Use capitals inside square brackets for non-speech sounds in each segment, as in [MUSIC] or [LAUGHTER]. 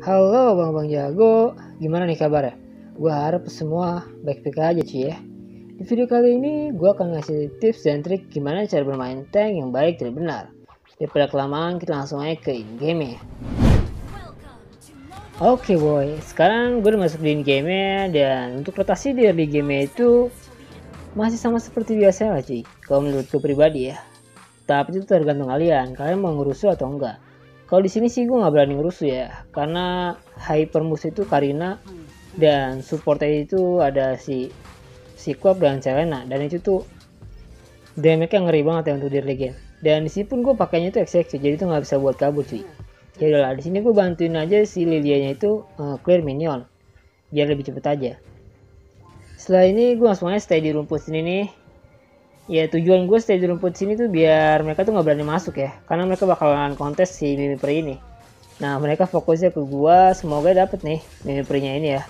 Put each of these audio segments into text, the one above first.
Halo Bang Bang Jago, gimana nih kabar ya? Gue harap semua baik-baik aja cuy ya. Di video kali ini gue akan ngasih tips dan trik gimana cara bermain tank yang baik dan benar. Daripada kelamaan kita langsung aja ke in game ya. Oke okay, boy, sekarang gue udah masuk di in game dan untuk rotasi di early game itu masih sama seperti biasa lah cuy. Kalau menurut gue pribadi ya. Tapi itu tergantung kalian, kalian mau ngerusuh atau enggak. Kalau di sini sih gue nggak berani ngerusuh ya, karena hyper musuh itu Karina dan supportnya itu ada si si Kuap dan Selena dan itu tuh damage-nya ngeri banget ya untuk di early game. Dan di sini pun gue pakainya itu execute, jadi itu nggak bisa buat kabur cuy. Ya udahlah di sini gue bantuin aja si Lilianya itu uh, clear minion biar lebih cepet aja. Setelah ini gue langsung aja stay di rumput sini nih ya tujuan gue stay di rumput sini tuh biar mereka tuh nggak berani masuk ya. Karena mereka bakalan kontes si Mimi Pri ini. Nah mereka fokusnya ke gue semoga dapet nih Mimi Pri-nya ini ya.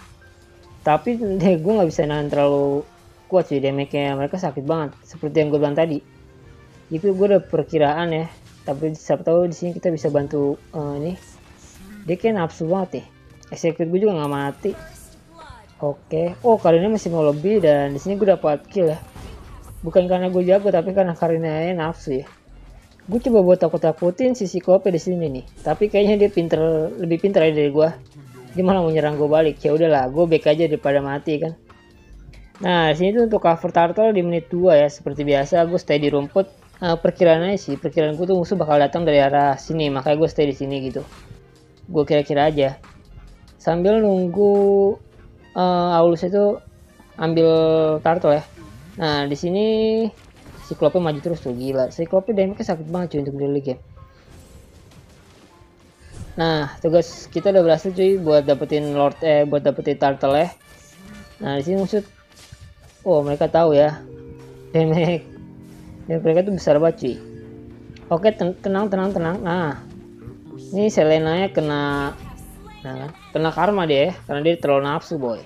Tapi [LAUGHS] deh gue nggak bisa nahan terlalu kuat sih damage-nya. Mereka sakit banget seperti yang gue bilang tadi. Itu gue udah perkiraan ya. Tapi siapa tahu di sini kita bisa bantu uh, ini. Dia kayak nafsu banget ya execute gue juga nggak mati. Oke. Okay. oh kali ini masih mau lebih dan di sini gue dapat kill ya bukan karena gue jago tapi karena karena nafsu ya. Gue coba buat takut-takutin sisi kopi di sini nih. Tapi kayaknya dia pinter lebih pinter aja dari gue dia malah mau nyerang gue balik. Ya udahlah gue back aja daripada mati kan. Nah di sini tuh untuk cover turtle di menit 2 ya. Seperti biasa gue stay di rumput uh, perkiraan aja sih perkiraan gue tuh musuh bakal datang dari arah sini. Makanya gue stay di sini gitu. Gue kira-kira aja. Sambil nunggu uh, Aulus itu ambil turtle ya nah di sini si Klope maju terus tuh gila. Si Klope damage sakit banget cuy untuk di game nah tugas kita udah berhasil cuy buat dapetin Lord eh buat dapetin turtle ya. Nah di sini musuh oh mereka tahu ya. Damage ya mereka tuh besar banget cuy. Oke ten tenang tenang tenang. Nah ini Selena nya kena nah kena karma dia ya karena dia terlalu nafsu boy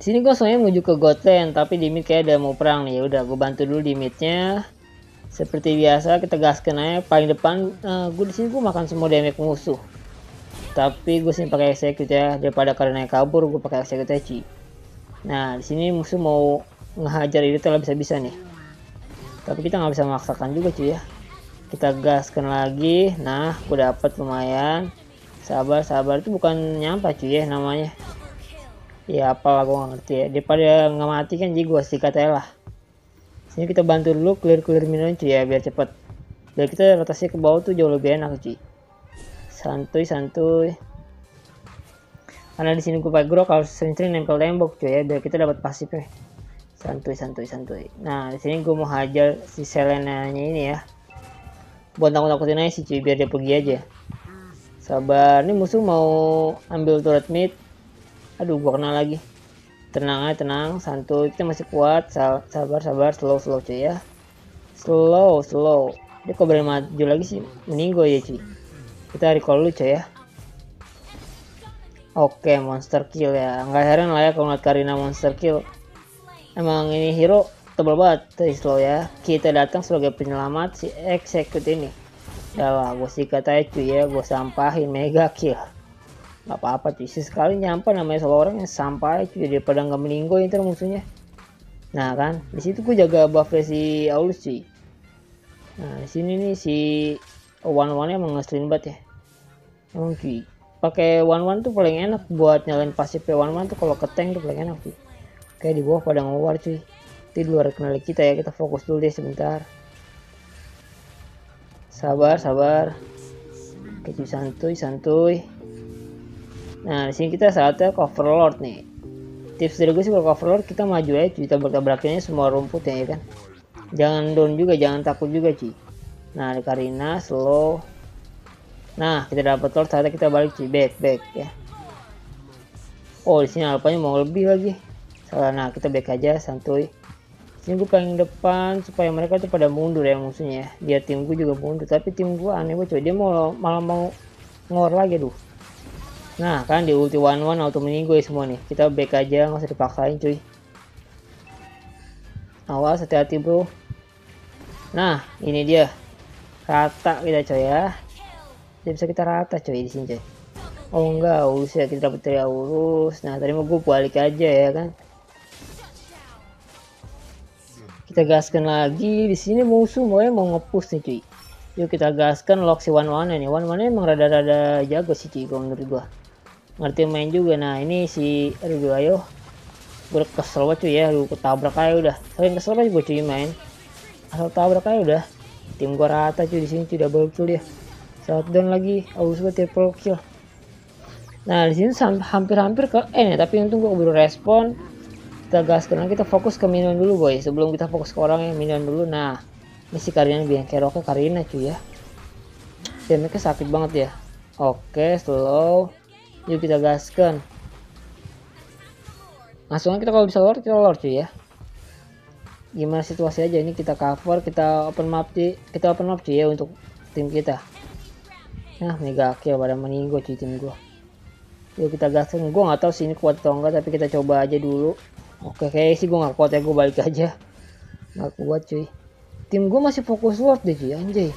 sini gue soalnya menuju ke Goten tapi di mid kayak ada mau perang nih. Ya udah gue bantu dulu di midnya seperti biasa kita gaskan aja. Paling depan uh, gue di sini gue makan semua damage musuh. Tapi gue sini pakai execute ya. Daripada karena kabur gue pakai execute aja nah di sini musuh mau ngehajar itu lah bisa-bisa nih. Tapi kita nggak bisa memaksakan juga cuy ya. Kita gaskan lagi. Nah aku dapat lumayan. Sabar sabar. Itu bukan nyampe cuy ya namanya ya apalah gue gak ngerti ya. Daripada nggak mati kan jadi gue sikat aja lah. Sini kita bantu dulu clear clear minion cuy ya biar cepet. Biar kita rotasi ke bawah tuh jauh lebih enak cuy santuy santuy. Karena di sini gue pakai grow kalau sering-sering nempel tembok cuy ya biar kita dapat pasifnya. Santuy santuy santuy. Nah di sini gue mau hajar si Selena nya ini ya. Buat takut takutin aja sih cuy biar dia pergi aja. Sabar. Ini musuh mau ambil turret mid aduh gua kena lagi. Tenang aja tenang santuy. Kita masih kuat sabar sabar slow slow cuy ya. Slow slow. Dia kok berani maju lagi sih? Meninggal ya cuy. Kita recall dulu cuy ya. Oke, monster kill ya. Nggak heran lah ya kalau ngeliat Karina monster kill. Emang ini hero tebal banget slow ya. Kita datang sebagai penyelamat si execute ini. Ya lah gue sih kata cuy ya. Gue sampahin mega kill gak apa-apa cuy sekali nyampe namanya solo orang yang sampai cuy daripada nggak meninggal itu musuhnya nah kan di situ gue jaga buff si Aulus cuy nah di sini nih si one one emang ngeselin banget ya emang cuy pakai one one tuh paling enak buat nyalain pasif one one tuh kalau ke tank tuh paling enak cuy Oke di bawah pada ngewar cuy. Di luar kenal kita ya kita fokus dulu deh sebentar. Sabar sabar. Oke cuy santuy santuy. Nah di sini kita saatnya cover lord nih. Tips dari gue sih kalau cover lord kita maju aja cuy tabrak-tabrakinnya semua rumput ya, ya kan. Jangan down juga jangan takut juga cuy. Nah ada Karina slow. Nah kita dapat lord saatnya kita balik cuy back back ya. Oh di sini alpanya mau lebih lagi nah kita back aja santuy sini gue pengen depan supaya mereka tuh pada mundur ya musuhnya dia tim gue juga mundur tapi tim gue aneh banget coy dia mau malah mau ngor lagi tuh nah kan di ulti one one auto meninggal ya semua nih. Kita back aja nggak usah dipaksain cuy. Awas hati-hati bro. Nah ini dia. Kata kita coy ya. Tidak bisa kita rata coy di sini coy. Oh enggak urus ya. Kita dapat dari urus. Nah tadi mau gue balik aja ya kan. Kita gaskan lagi. Di sini musuh mau mau ngepush nih cuy. Yuk kita gaskan lock si one one nih. One one emang rada-rada jago sih cuy kalau menurut gua ngerti main juga. Nah ini si aduh ayo. Gue kesel banget cuy ya. Lu ketabrak aja udah. Sering kesel banget gue cuy main. Asal tabrak aja udah. Tim gua rata cuy di sini cuy double kill dia. Shutdown lagi awas gue triple kill. Nah di sini hampir-hampir ke eh nih tapi untung gua keburu respon. Kita gas karena kita fokus ke minion dulu boy. Sebelum kita fokus ke orang yang minion dulu. Nah ini si Karina biang keroknya Karina cuy ya. Damage sakit banget ya. Oke slow yuk kita gaskan. Langsung kita kalau bisa lord kita lord cuy ya. Gimana situasi aja ini kita cover kita open map cuy. Kita open map cuy ya untuk tim kita. Nah mega kill pada meninggal cuy tim gua. Yuk kita gaskan. Gua nggak tahu sih ini kuat atau enggak tapi kita coba aja dulu. Oke kayak sih gua nggak kuat ya. Gua balik aja. Nggak kuat cuy. Tim gua masih fokus lord deh cuy anjay.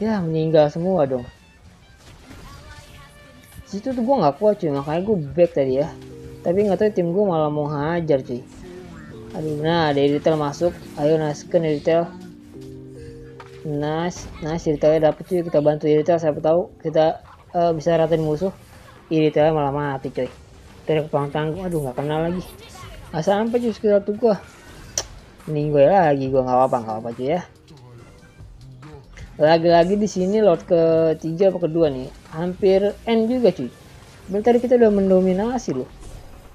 Ya meninggal semua dong situ tuh gua nggak kuat cuy. Makanya gua back tadi ya. Tapi nggak tahu tim gue malah mau hajar cuy. Aduh nah dari detail masuk. Ayo nasken detail nice nice detailnya dapet cuy. Kita bantu detail siapa tahu kita uh, bisa ratain musuh. Detailnya malah mati cuy. Dari kepala tanggung aduh nggak kenal lagi. Nggak sampai cuy sekitar tuh gua. Gue lagi gua nggak apa-apa nggak apa cuy ya lagi-lagi di sini lot ketiga atau kedua nih. Hampir end juga cuy. Bentar kita udah mendominasi loh.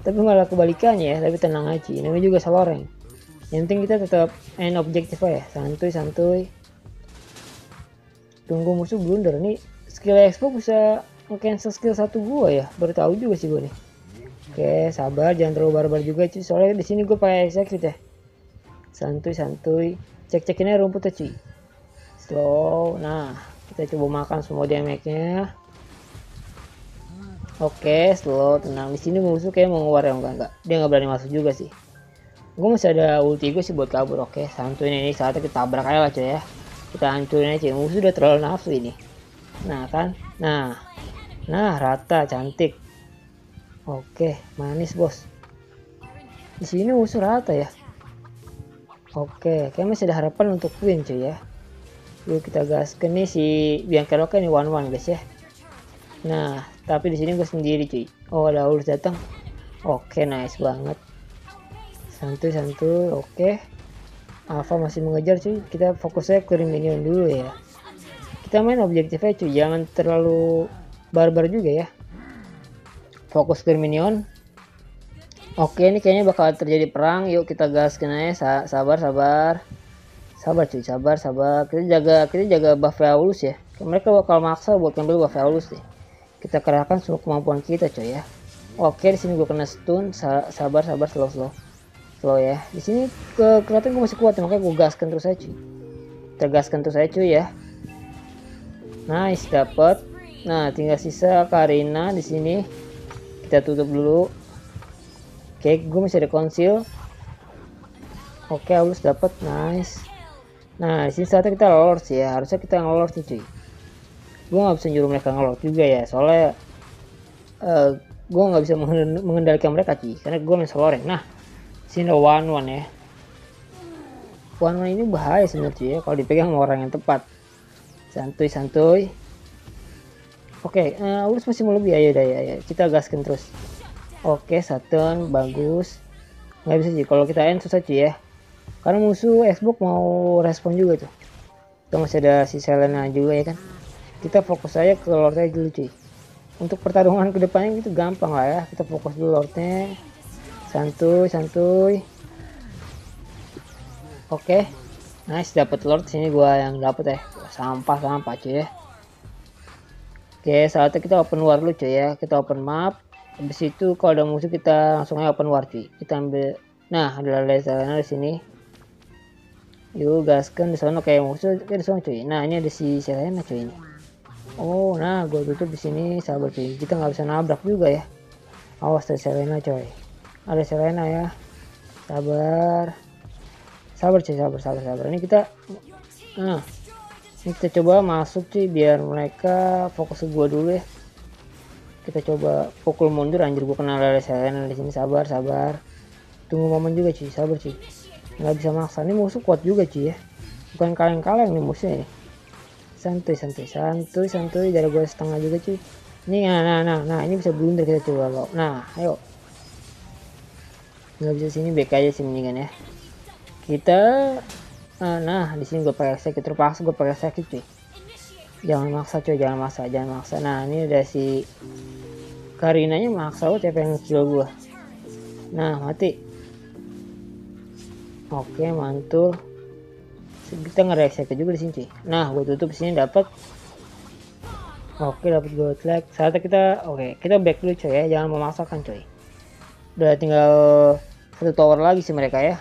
Tapi malah kebalikannya ya tapi tenang aja. Namanya juga saloreng yang penting kita tetap end objektif ya santuy santuy tunggu musuh blunder nih. Skill expo bisa cancel skill satu gua ya. Baru tahu juga sih gua nih. Oke sabar. Jangan terlalu barbar juga cuy. Soalnya di sini gua pakai execute ya. Santuy santuy cek cekinnya rumput ya cuy slow nah kita coba makan semua damage nya Oke, slow, tenang. Di sini musuh kayak mau ngeluar ya enggak enggak. Dia nggak berani masuk juga sih. Gue masih ada ulti gue sih buat kabur. Oke, santuy ini saatnya kita tabrak aja lah ya. Kita hancurin aja. Musuh udah terlalu nafsu ini. Nah kan, nah, nah rata, cantik. Oke, manis bos. Di sini musuh rata ya. Oke, kayak masih ada harapan untuk win cuy ya. Yuk kita gaskan nih si Bianca Roka nih one one guys ya. Nah, tapi di sini gue sendiri cuy. Oh, ada ulus datang. Oke, nice banget. Santuy. Oke. Alpha masih mengejar cuy. Kita fokusnya ke minion dulu ya. Kita main objektifnya cuy. Jangan terlalu barbar juga ya. Fokus ke minion. Oke, ini kayaknya bakal terjadi perang. Yuk kita gas kena ya. sabar, sabar. Sabar cuy, sabar, sabar. Kita jaga kita jaga buff Aulus ya. Mereka bakal maksa buat ngambil buff Aulus deh kita kerahkan semua kemampuan kita coy ya. Oke di sini gue kena stun. Sabar sabar slow slow. Slow ya. Di sini ke kelihatan gue masih kuat makanya gue gaskan terus aja cuy. Tergaskan terus aja cuy ya. Nice dapat nah tinggal sisa Karina di sini. Kita tutup dulu. Oke gue masih ada konsil. Oke halus dapat nice nah di sini saatnya kita lord ya. Harusnya kita ngelord nih cuy. Gue nggak bisa nyuruh mereka ngelot juga ya. Soalnya uh, eh, gue nggak bisa mengendalikan mereka sih karena gue main loreng nah sini one one ya. One one ini bahaya sebenarnya ya kalau dipegang sama orang yang tepat. Santuy santuy oke okay, uh, eh, Ulus masih mau lebih. Ayo dah ya, ya. Kita gaskan terus. Oke okay, Saturn bagus. Nggak bisa sih kalau kita end susah sih ya karena musuh Xbox mau respon juga tuh. Kita masih ada si Selena juga ya kan? Kita fokus aja ke lordnya dulu cuy. Untuk pertarungan ke depannya itu gampang lah ya. Kita fokus dulu lordnya santuy santuy. Oke. Okay. nice dapat lord sini gua yang dapat ya. Sampah sampah cuy ya. Oke okay, saatnya kita open war dulu cuy ya. Kita open map. Habis itu kalau ada musuh kita langsung aja open war cuy. Kita ambil nah ada laser di sini yuk gaskan di sana kayak musuh kayak di sana cuy. Nah ini ada si Selena cuy oh nah gue tutup di sini sahabat cuy. Kita nggak bisa nabrak juga ya. Awas ada Selena coy ada Selena ya. Sabar. Sabar cuy sabar sabar sabar. Ini kita nah ini kita coba masuk sih biar mereka fokus ke gua dulu ya. Kita coba pukul mundur anjir gua kenal dari Selena di sini. Sabar sabar. Tunggu momen juga cuy. Sabar cuy nggak bisa maksa. Ini musuh kuat juga cuy ya. Bukan kaleng-kaleng nih musuhnya santuy santuy santuy santuy. Dari gua setengah juga cuy ini nah nah nah, nah. Ini bisa blunder kita coba lo. Nah ayo. Nggak bisa sini back aja sih mendingan ya. Kita nah, nah di sini gue pakai sakit terpaksa gue pakai sakit cuy jangan maksa cuy jangan maksa jangan maksa. Nah ini udah si Karinanya maksa lo siapa yang kill gue nah mati oke mantul. Kita ngereaksi juga di sini nah gue tutup sini dapat oke dapat gold flag saatnya kita oke kita back dulu cuy ya. Jangan memaksakan cuy udah tinggal satu tower lagi sih mereka ya.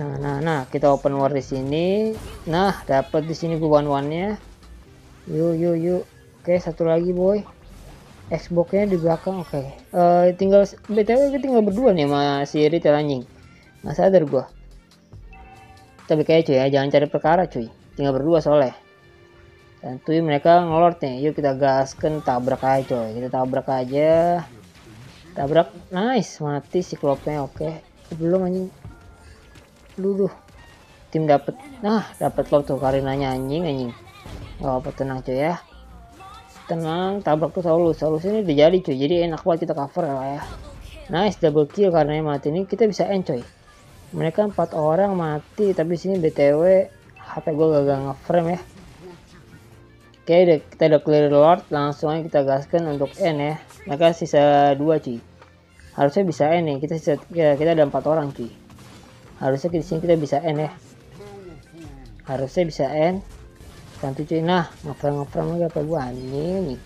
Nah nah nah kita open war di sini. Nah dapat di sini one one nya yuk yuk yuk. Oke satu lagi boy. Xbox nya di belakang oke. Okay. uh, eh, tinggal btw kita tinggal berdua nih sama si anjing nggak sadar gua. Tapi kayak cuy ya jangan cari perkara cuy. Tinggal berdua soalnya tuh mereka ngelord nih yuk kita gaskan tabrak aja coy kita tabrak aja. Tabrak nice mati si klopnya oke. Okay. belum anjing. Dulu tim dapat nah dapat klop tuh karinanya anjing anjing. Nggak apa tenang cuy ya. Tenang tabrak tuh selalu selalu sini udah jadi cuy jadi enak banget kita cover lah ya. Nice double kill karena mati ini. Kita bisa end cuy mereka empat orang mati tapi sini btw HP gue gagal ngeframe ya. Oke udah, kita udah clear lord langsung aja kita gaskan untuk N ya. Mereka sisa dua cuy harusnya bisa N nih kita sisa, ya, kita ada empat orang cuy harusnya di sini kita bisa N ya. Harusnya bisa N satu cuy nah ngeframe ngeframe lagi apa gua? Anjing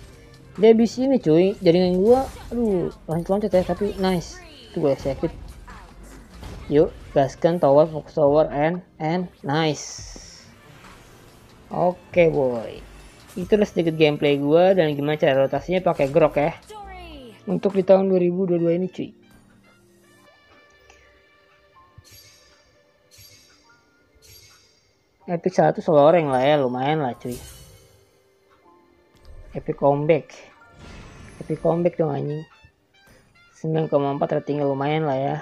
dia di sini cuy. Jaringan gua aduh loncat loncat ya tapi nice. Itu gue sakit yuk gaskan tower fokus tower and and nice. Oke okay, boy itulah sedikit gameplay gue dan gimana cara rotasinya pakai grok ya. Untuk di tahun 2022 ini cuy. Epic satu orang lah ya lumayan lah cuy. Epic comeback. Epic comeback dong anjing. 9,4 ratingnya lumayan lah ya